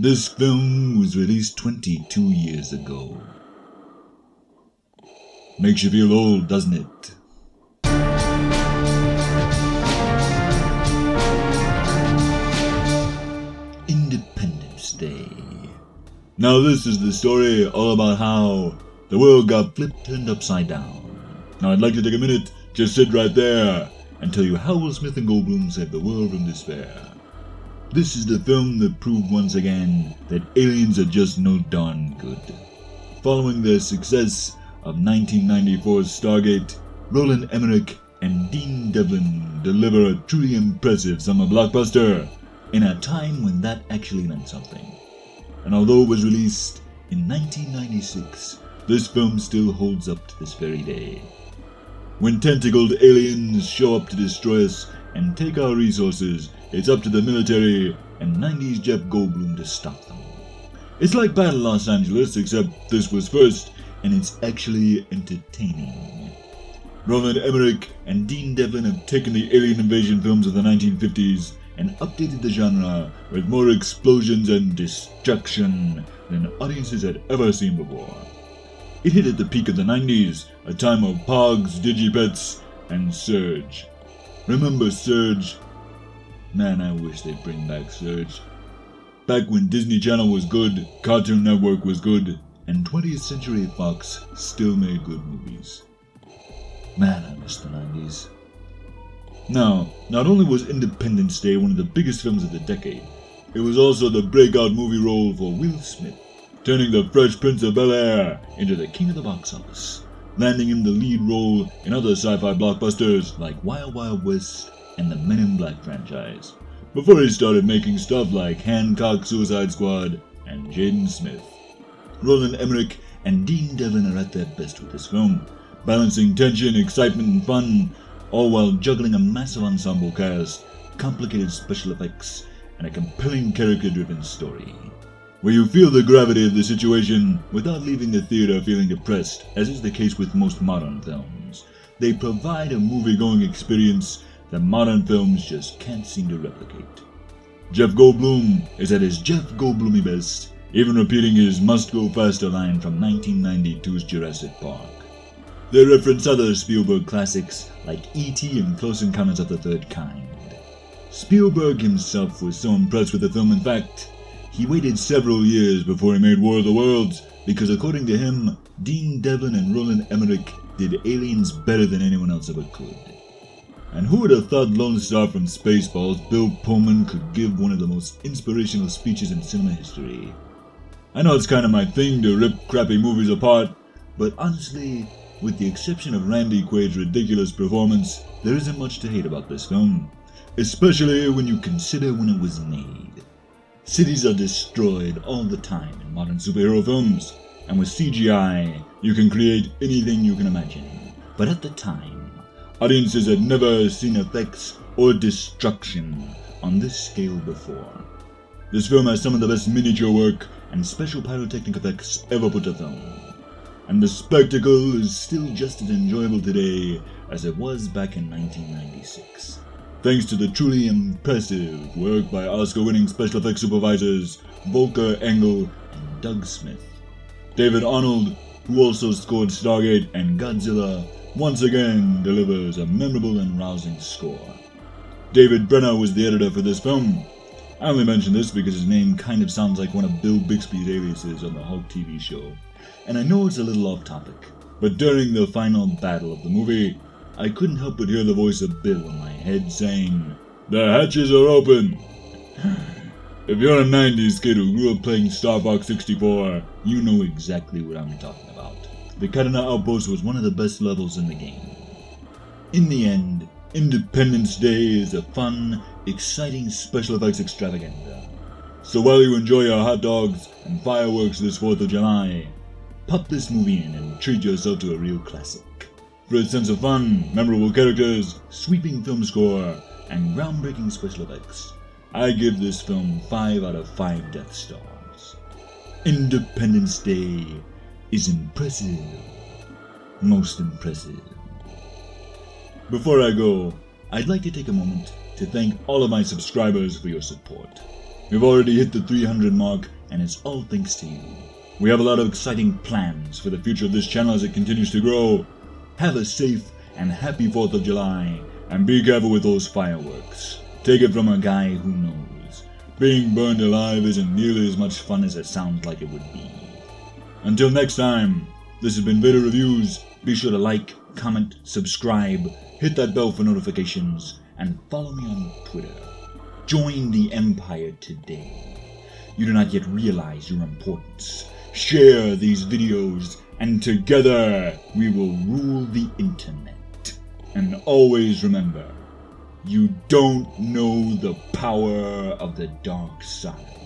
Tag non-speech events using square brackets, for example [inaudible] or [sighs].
This film was released 22 years ago. Makes you feel old, doesn't it? Independence Day. Now, this is the story all about how the world got flipped turned upside down. Now, I'd like to take a minute, just sit right there, and tell you how Will Smith and Goldblum saved the world from despair. This is the film that proved once again that aliens are just no darn good. Following the success of 1994's Stargate, Roland Emmerich and Dean Devlin deliver a truly impressive summer blockbuster in a time when that actually meant something. And although it was released in 1996, this film still holds up to this very day. When tentacled aliens show up to destroy us and take our resources, it's up to the military and 90s Jeff Goldblum to stop them. It's like Battle Los Angeles, except this was first, and it's actually entertaining. Roland Emmerich and Dean Devlin have taken the alien invasion films of the 1950s and updated the genre with more explosions and destruction than audiences had ever seen before. It hit at the peak of the 90s, a time of Pogs, Digipets, and Surge. Remember Surge? Man, I wish they'd bring back Surge. Back when Disney Channel was good, Cartoon Network was good, and 20th Century Fox still made good movies. Man, I miss the 90s. Now, not only was Independence Day one of the biggest films of the decade, it was also the breakout movie role for Will Smith, turning the Fresh Prince of Bel Air into the king of the box office, landing him the lead role in other sci fi blockbusters like Wild Wild West and the Men in Black franchise, before he started making stuff like Hancock Suicide Squad and Jaden Smith. Roland Emmerich and Dean Devlin are at their best with this film, balancing tension, excitement, and fun, all while juggling a massive ensemble cast, complicated special effects, and a compelling character driven story. Where you feel the gravity of the situation without leaving the theater feeling depressed, as is the case with most modern films. They provide a movie going experience that modern films just can't seem to replicate. Jeff Goldblum is at his Jeff Goldblumy best, even repeating his must go faster line from 1992's Jurassic Park. They reference other Spielberg classics like E.T. and Close Encounters of the Third Kind. Spielberg himself was so impressed with the film, in fact, he waited several years before he made War of the Worlds because, according to him, Dean Devlin and Roland Emmerich did Aliens better than anyone else ever could. And who would have thought Lone Star from Spaceballs, Bill Pullman, could give one of the most inspirational speeches in cinema history? I know it's kind of my thing to rip crappy movies apart, but honestly, with the exception of Randy Quaid's ridiculous performance, there isn't much to hate about this film, especially when you consider when it was made. Cities are destroyed all the time in modern superhero films, and with CGI, you can create anything you can imagine. But at the time, audiences had never seen effects or destruction on this scale before. This film has some of the best miniature work and special pyrotechnic effects ever put to film. And the spectacle is still just as enjoyable today as it was back in 1996 thanks to the truly impressive work by Oscar winning special effects supervisors Volker Engel and Doug Smith. David Arnold, who also scored Stargate and Godzilla, once again delivers a memorable and rousing score. David Brenner was the editor for this film. I only mention this because his name kind of sounds like one of Bill Bixby's aliases on the Hulk TV show. And I know it's a little off topic, but during the final battle of the movie, I couldn't help but hear the voice of Bill in my head saying, The hatches are open! [sighs] if you're a 90s kid who grew up playing Star Fox 64, you know exactly what I'm talking about. The Katina Outpost was one of the best levels in the game. In the end, Independence Day is a fun, exciting special effects extravaganza. So while you enjoy your hot dogs and fireworks this 4th of July, pop this movie in and treat yourself to a real classic. For its sense of fun, memorable characters, sweeping film score, and groundbreaking special effects, I give this film 5 out of 5 Death Stars. Independence Day is impressive. Most impressive. Before I go, I'd like to take a moment to thank all of my subscribers for your support. We've already hit the 300 mark, and it's all thanks to you. We have a lot of exciting plans for the future of this channel as it continues to grow. Have a safe and happy 4th of July, and be careful with those fireworks. Take it from a guy who knows. Being burned alive isn't nearly as much fun as it sounds like it would be. Until next time, this has been Vader Reviews. Be sure to like, comment, subscribe, hit that bell for notifications, and follow me on Twitter. Join the Empire today. You do not yet realize your importance. Share these videos, and together we will rule the internet. And always remember, you don't know the power of the dark side.